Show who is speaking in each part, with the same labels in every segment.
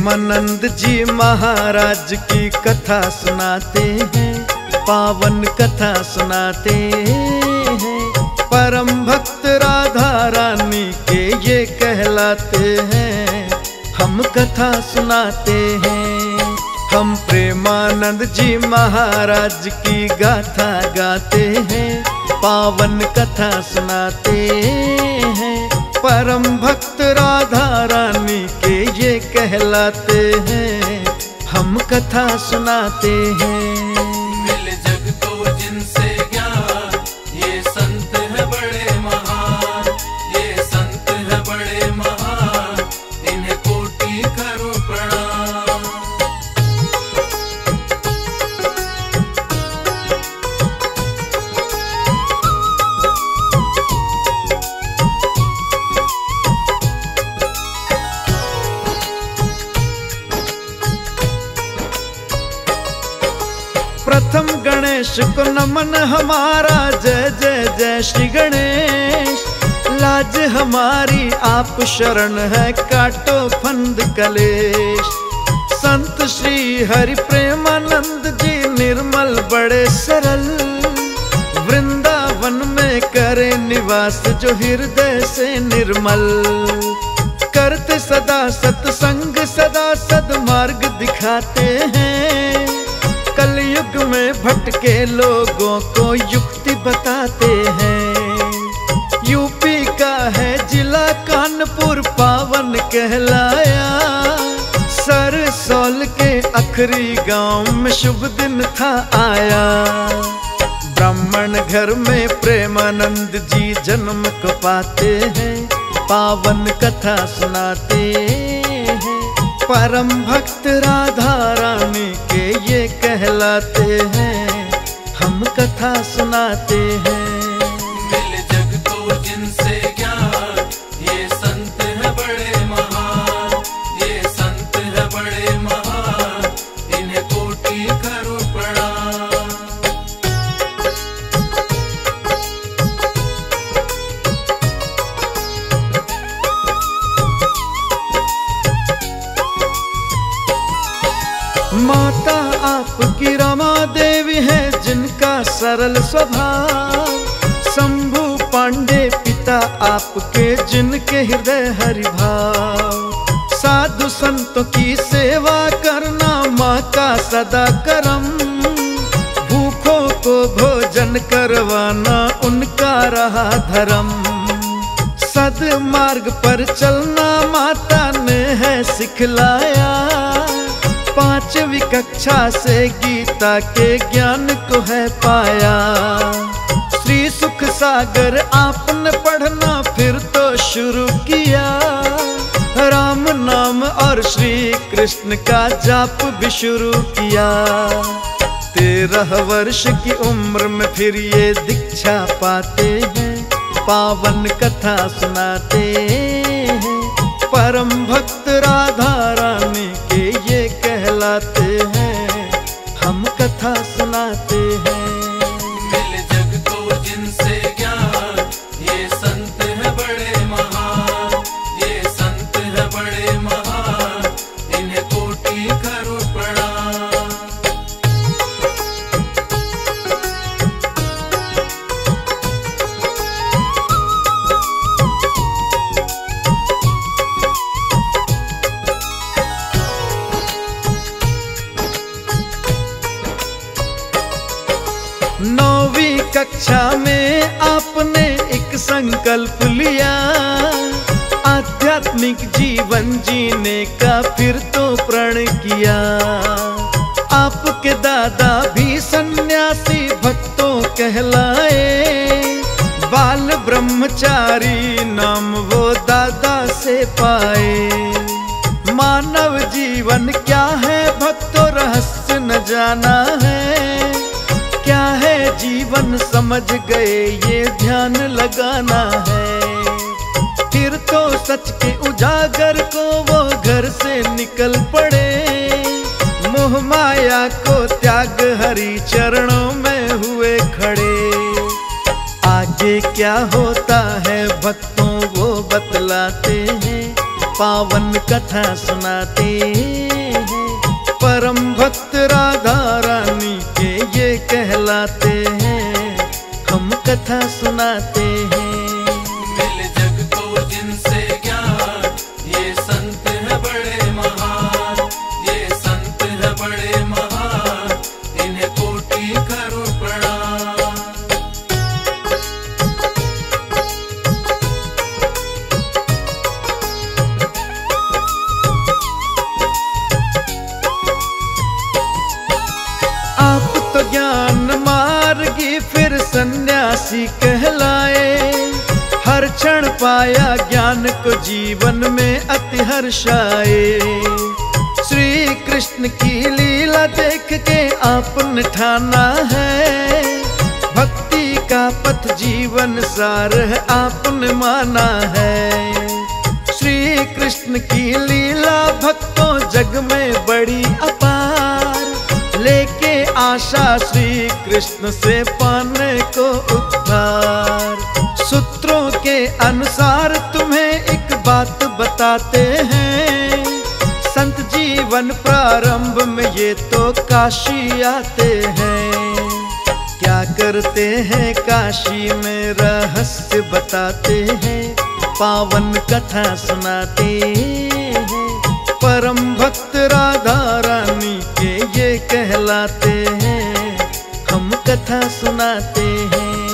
Speaker 1: प्रेमानंद जी महाराज की कथा सुनाते हैं, पावन कथा सुनाते हैं। परम भक्त राधा रानी के ये कहलाते हैं, हम कथा सुनाते हैं। हम प्रेमानंद जी महाराज की गाथा गाते हैं, पावन कथा सुनाते हैं। परम भक्त राधा रानी कहलाते हैं हम कथा सुनाते हैं।
Speaker 2: को
Speaker 1: नमन हमारा, जय जय जय श्री गणेश। लाज हमारी, आप शरण है, काटो फंद कलेश। संत श्री हरि प्रेमानंद जी, निर्मल बड़े सरल। वृंदावन में करे निवास, जो हृदय से निर्मल। करते सदा सत्संग, सदा सदमार्ग दिखाते हैं। में भटके लोगों को युक्ति बताते हैं। यूपी का है जिला कानपुर, पावन कहलाया। सरसौल के अखरी गाँव में शुभ दिन था, आया। ब्राह्मण घर में प्रेमानंद जी जन्म को पाते हैं, पावन कथा सुनाते हैं। परम भक्त राधा रानी कहलाते हैं हम कथा सुनाते हैं। माता आपकी रमा देवी है, जिनका सरल स्वभाव। शंभु पांडे पिता आपके, जिनके हृदय हरि भाव साधु संतों की सेवा करना माँ का सदा करम। भूखों को भोजन करवाना उनका रहा धर्म। सद मार्ग पर चलना माता ने है सिखलाया। पांचवी कक्षा से गीता के ज्ञान को है पाया। श्री सुख सागर आपने पढ़ना फिर तो शुरू किया। राम नाम और श्री कृष्ण का जाप भी शुरू किया। तेरह वर्ष की उम्र में फिर ये दीक्षा पाते हैं, पावन कथा सुनाते हैं। परम भक्त राधा रानी कहलाते हैं हम कथा सुनाते हैं। संकल्प लिया आध्यात्मिक जीवन जीने का फिर तो प्रण किया। आपके दादा भी सन्यासी भक्तों कहलाए, बाल ब्रह्मचारी नाम वो दादा से पाए। मानव जीवन क्या है भक्तों रहस्य न जाना है जीवन समझ गए, ये ध्यान लगाना है। फिर तो सच के उजागर को वो घर से निकल पड़े। मोह माया को त्याग हरि चरणों में हुए खड़े। आगे क्या होता है, भक्तों वो बतलाते हैं, पावन कथा सुनाते हैं। परम भक्त राधा कहलाते हैं हम कथा सुनाते हैं। पाया ज्ञान को जीवन में अति हर्षाए श्री कृष्ण की लीला देख के आपने ठाना है। भक्ति का पथ जीवन सार है आपने माना है। श्री कृष्ण की लीला भक्तों जग में बड़ी अपार। लेके आशा श्री कृष्ण से पाने को उद्धार। सूत्रों के अनुसार तुम्हें एक बात बताते हैं। संत जीवन प्रारंभ में ये तो काशी आते हैं। क्या करते हैं काशी में रहस्य बताते हैं। पावन कथा सुनाते हैं। परम भक्त राधा रानी के ये कहलाते हैं। हम कथा सुनाते हैं।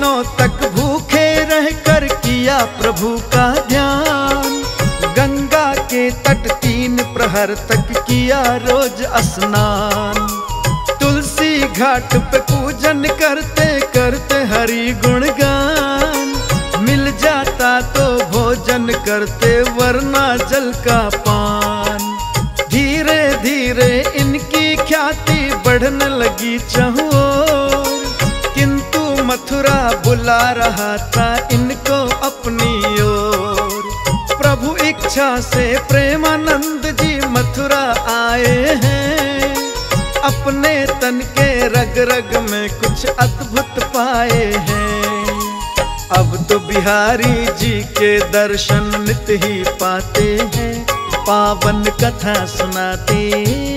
Speaker 1: दिनों तक भूखे रहकर किया प्रभु का ध्यान। गंगा के तट तीन प्रहर तक किया रोज स्नान। तुलसी घाट पे पूजन करते करते हरि गुणगान। मिल जाता तो भोजन करते वरना जल का पान। धीरे धीरे इनकी ख्याति बढ़ने लगी चहुओर किंतु मथुरा बुला रहा था इनको अपनी ओर। प्रभु इच्छा से प्रेमानंद जी मथुरा आए हैं। अपने तन के रग रग में कुछ अद्भुत पाए हैं। अब तो बिहारी जी के दर्शन नित ही पाते हैं। पावन कथा सुनाते हैं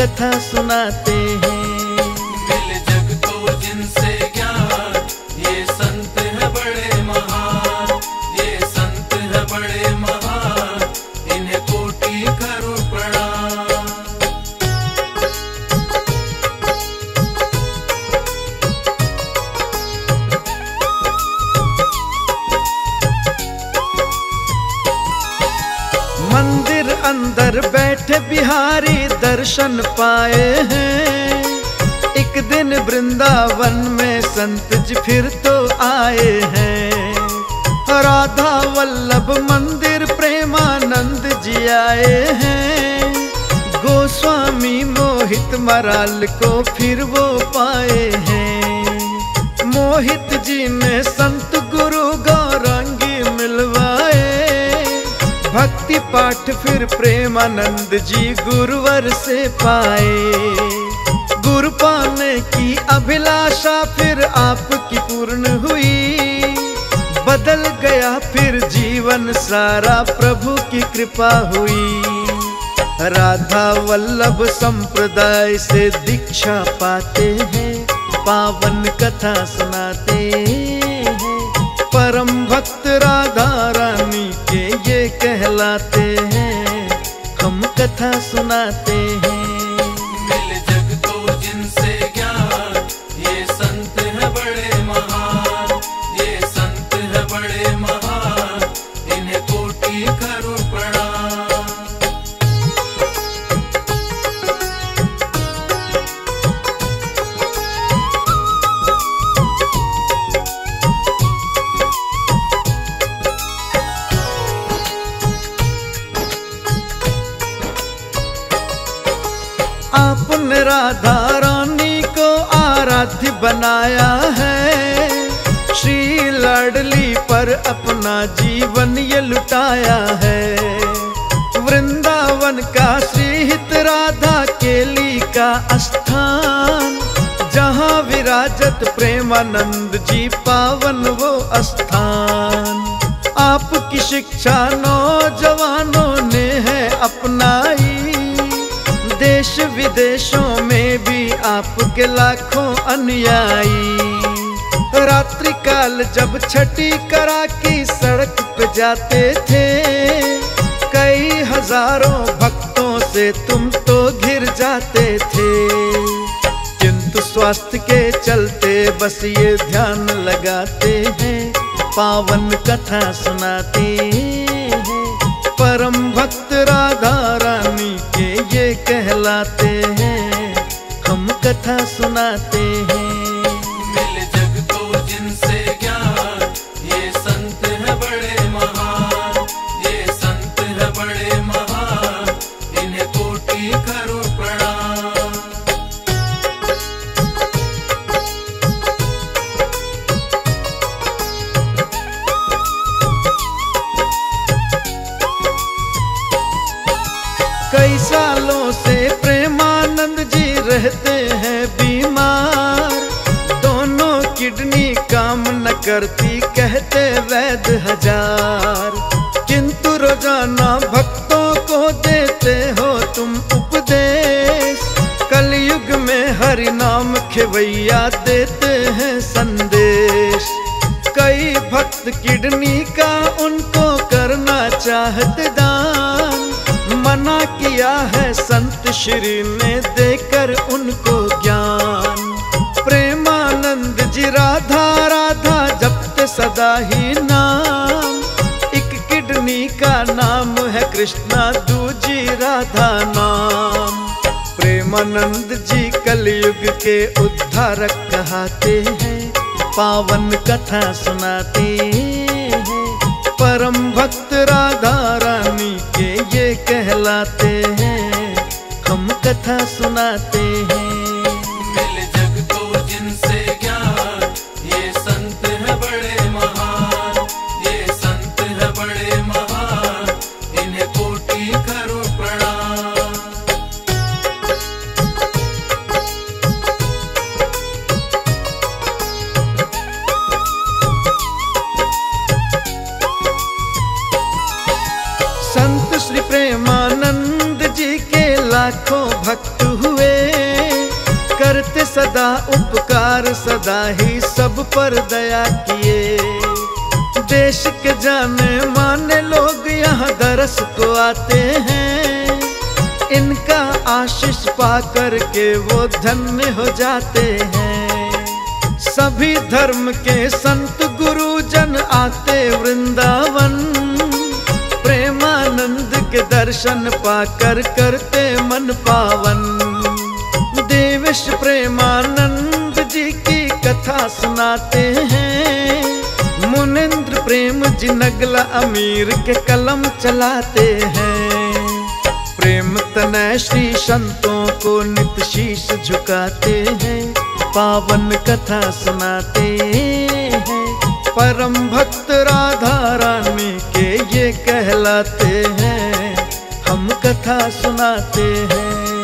Speaker 1: कथा सुनाते हैं।
Speaker 2: मिल जग को जिनसे ज्ञान ये संत है बड़े महान ये संत है बड़े महान इन्हें कोटि करो प्रणाम
Speaker 1: मंदिर अंदर बैठे बिहारी दर्शन पाए हैं। एक दिन वृंदावन में संत जी फिर तो आए हैं। राधा वल्लभ मंदिर प्रेमानंद जी आए हैं। गोस्वामी मोहित मराल को फिर वो पाए पाठ फिर प्रेमानंद जी गुरुवर से पाए। गुरु पाने की अभिलाषा फिर आपकी पूर्ण हुई। बदल गया फिर जीवन सारा प्रभु की कृपा हुई। राधा वल्लभ संप्रदाय से दीक्षा पाते हैं, पावन कथा सुनाते हैं। परम भक्त राधा कहलाते हैं हम कथा सुनाते हैं। अपना जीवन ये लुटाया है। वृंदावन का श्रीहित राधा केली का स्थान, जहाँ विराजत प्रेमानंद जी पावन वो स्थान। आपकी शिक्षा नौजवानों ने है अपनाई, देश विदेशों में भी आपके लाखों अनुयायी। रात्रि काल जब छठी करा की सड़क पे जाते थे, कई हज़ारों भक्तों से तुम तो घिर जाते थे। किंतु स्वास्थ्य के चलते बस ये ध्यान लगाते हैं, पावन कथा सुनाते हैं। परम भक्त राधा रानी के ये कहलाते हैं, हम कथा सुनाते हैं। करती कहते वैद हज़ार। किंतु रोज़ाना भक्तों को देते हो तुम उपदेश। कलयुग में हरि नाम खेवैया देते हैं संदेश। कई भक्त किडनी का उनको करना चाहते दान। मना किया है संत श्री ने देकर उनको ज्ञान। प्रेमानंद जी राधा सदा ही नाम। एक किडनी का नाम है कृष्णा, दूजी राधा नाम। प्रेमानंद जी कलयुग के उद्धारक कहते हैं, पावन कथा सुनाते हैं। परम भक्त राधा रानी के ये कहलाते हैं, हम कथा सुनाते हैं। लाखों भक्त हुए, करते सदा उपकार, सदा ही सब पर दया किए। देश के जाने माने लोग यहाँ दरस को आते हैं। इनका आशीष पा कर के वो धन्य हो जाते हैं। सभी धर्म के संत गुरुजन आते वृंदावन दर्शन पाकर करते मन पावन। देवेश प्रेमानंद जी की कथा सुनाते हैं। मुनिंद्र प्रेम जी नगला अमीर के कलम चलाते हैं। प्रेम तनय श्री संतों को नित शीश झुकाते हैं। पावन कथा सुनाते हैं। परम भक्त राधा रानी के ये कहलाते हैं। हम कथा सुनाते हैं।